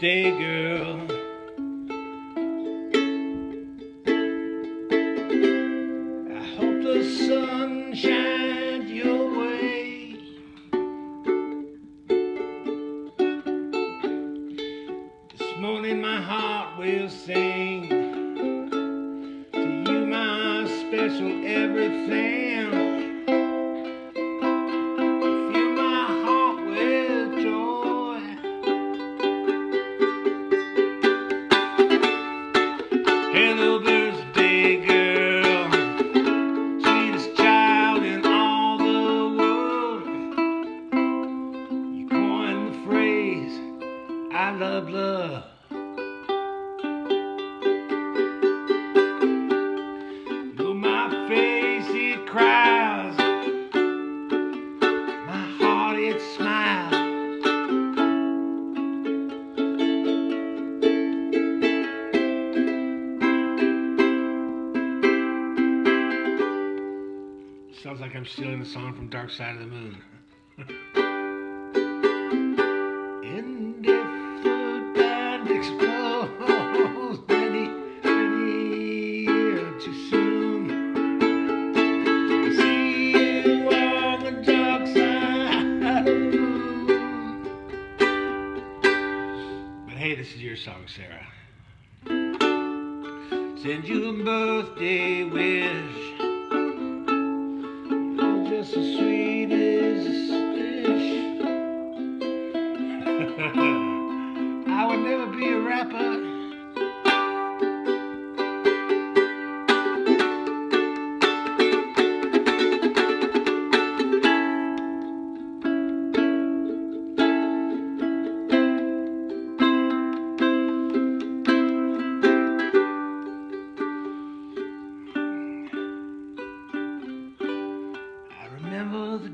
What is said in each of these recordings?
birthday, girl. I hope the sun shines your way. This morning my heart will sing to you, my special everything. Love love. Though my face it cries, my heart it smiles. Sounds like I'm stealing a song from Dark Side of the Moon. hey, this is your song, Sara. Send you a birthday wish. Just as sweet as a fish. I would never be a rapper.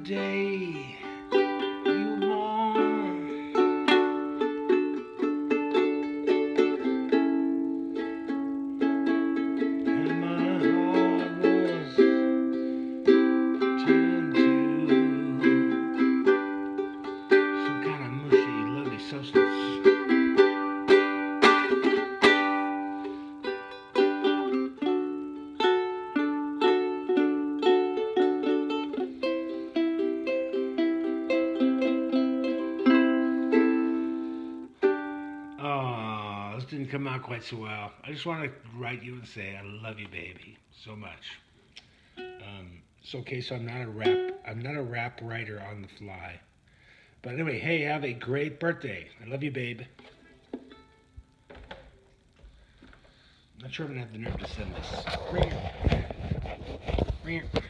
Day you born. And my heart was turned to some kind of mushy, lovely substance. Oh, this didn't come out quite so well. I just want to write you and say I love you, baby, so much. Um, it's okay, so I'm not a rap. I'm not a rap writer on the fly. But anyway, hey, have a great birthday. I love you, babe. Not sure I'm gonna have the nerve to send this. Bring it. Bring it.